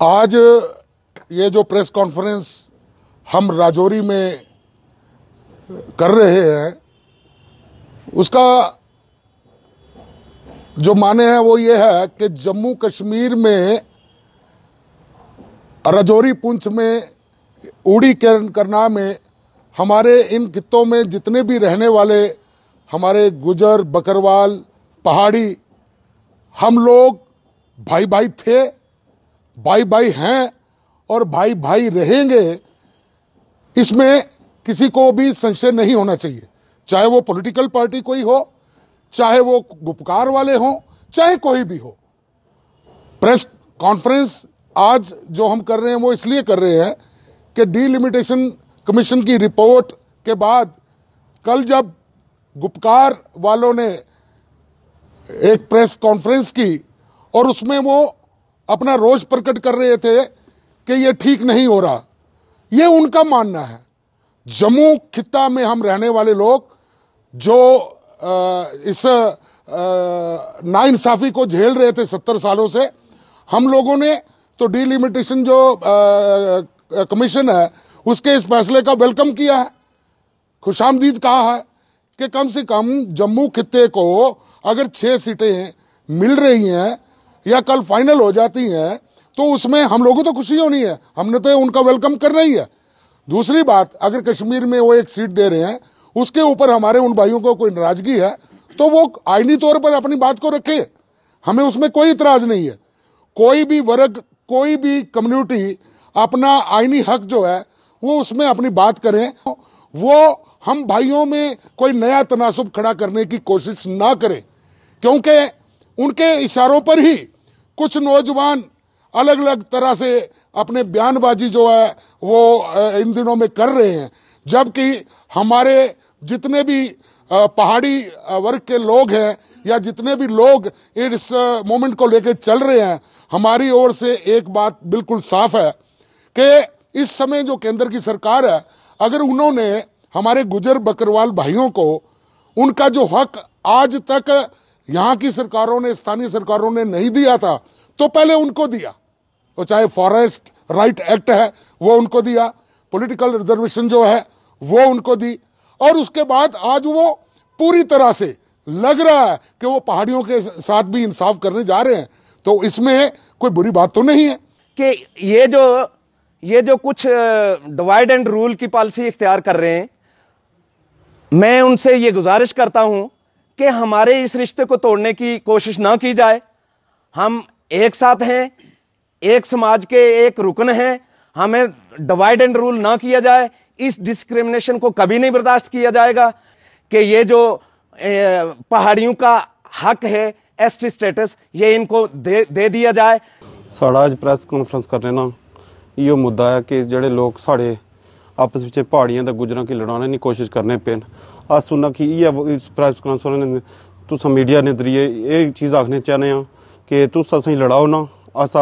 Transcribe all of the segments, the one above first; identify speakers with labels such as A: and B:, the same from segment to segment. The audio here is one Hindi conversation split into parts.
A: आज ये जो प्रेस कॉन्फ्रेंस हम राजौरी में कर रहे हैं, उसका जो माने हैं वो ये है कि जम्मू कश्मीर में, राजौरी पुंछ में, उड़ी करना में, हमारे इन खित्तों में जितने भी रहने वाले, हमारे गुजर, बकरवाल, पहाड़ी, हम लोग भाई भाई थे। भाई भाई हैं और भाई भाई रहेंगे, इसमें किसी को भी संशय नहीं होना चाहिए। चाहे वो पॉलिटिकल पार्टी कोई हो, चाहे वो गुपकार वाले हों, चाहे कोई भी हो। प्रेस कॉन्फ्रेंस आज जो हम कर रहे हैं, वो इसलिए कर रहे हैं कि डीलिमिटेशन कमीशन की रिपोर्ट के बाद कल जब गुपकार वालों ने एक प्रेस कॉन्फ्रेंस की और उसमें वो अपना रोष प्रकट कर रहे थे कि ये ठीक नहीं हो रहा। ये उनका मानना है। जम्मू खिता में हम रहने वाले लोग जो इस नाइंसाफ़ी को झेल रहे थे सत्तर सालों से, हम लोगों ने तो डीलिमिटेशन जो कमीशन है, उसके इस फैसले का वेलकम किया है। खुशामदीद कहा है कि कम से कम जम्मू खिते को अगर छः सीटें मिल रही हैं या कल फाइनल हो जाती हैं तो उसमें हम लोगों तो खुशी होनी है। हमने तो उनका वेलकम करना ही है। दूसरी बात, अगर कश्मीर में वो एक सीट दे रहे हैं, उसके ऊपर हमारे उन भाइयों को कोई नाराज़गी है तो वो आईनी तौर पर अपनी बात को रखे। हमें उसमें कोई इतराज नहीं है। कोई भी वर्ग, कोई भी कम्युनिटी अपना आईनी हक जो है, वो उसमें अपनी बात करें। वो हम भाइयों में कोई नया तनासब खड़ा करने की कोशिश ना करें, क्योंकि उनके इशारों पर ही कुछ नौजवान अलग अलग तरह से अपने बयानबाजी जो है, वो इन दिनों में कर रहे हैं। जबकि हमारे जितने भी पहाड़ी वर्ग के लोग हैं या जितने भी लोग इस मोमेंट को लेकर चल रहे हैं, हमारी ओर से एक बात बिल्कुल साफ़ है कि इस समय जो केंद्र की सरकार है, अगर उन्होंने हमारे गुजर बकरवाल भाइयों को उनका जो हक आज तक यहाँ की सरकारों ने, स्थानीय सरकारों ने नहीं दिया था तो पहले उनको दिया। तो चाहे फॉरेस्ट राइट एक्ट है, वो उनको दिया। पॉलिटिकल रिजर्वेशन जो है, वो उनको दी। और उसके बाद आज वो पूरी तरह से लग रहा है कि वो पहाड़ियों के साथ भी इंसाफ करने जा रहे हैं तो इसमें कोई बुरी बात तो नहीं है।
B: कि ये जो ये जो कुछ डिवाइड एंड रूल की पॉलिसी इख्तियार कर रहे हैं, मैं उनसे ये गुजारिश करता हूँ कि हमारे इस रिश्ते को तोड़ने की कोशिश ना की जाए। हम एक साथ हैं, एक समाज के एक रुकन हैं। हमें डिवाइड एंड रूल ना किया जाए। इस डिस्क्रिमिनेशन को कभी नहीं बर्दाश्त किया जाएगा कि ये जो पहाड़ियों का हक है एस टी स्टेटस ये इनको दे दे दिया जाए।
C: साढ़ा अज प्रेस कॉन्फ्रेंस करने ना। यो मुद्दा है कि जेडे लोग साढ़े आपस में पहाड़ियाँ दा गुजरां की लड़ाने की कोशिश करने पे अस सुनना कि इस प्रेस कॉन्फ्रेंस तुस मीडिया ने ज़रिए ये चीज़ आखने चाहने कि तुस असें लड़ाओ ना। अस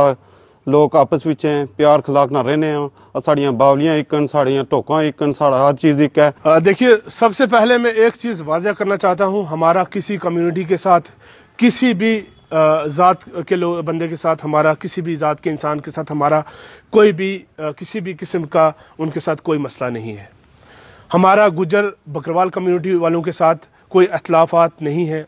C: लोग आपस ਵਿੱਚ प्यार खिलाक ना रहने हैं साड़ियाँ बावलियाँ इकन साड़ियाँ टोका इकन साड़ा हर चीज़ एक है
D: देखिए, सबसे पहले मैं एक चीज़ वाजह करना चाहता हूँ, हमारा किसी कम्युनिटी के साथ, किसी भी ज़ात के लोग बंदे के साथ हमारा, किसी भी ज़ात के इंसान के साथ हमारा कोई भी किसी भी किस्म का उनके साथ कोई मसला नहीं है। हमारा गुजर बकरवाल कम्युनिटी वालों के साथ कोई अतलाफ़ात नहीं है।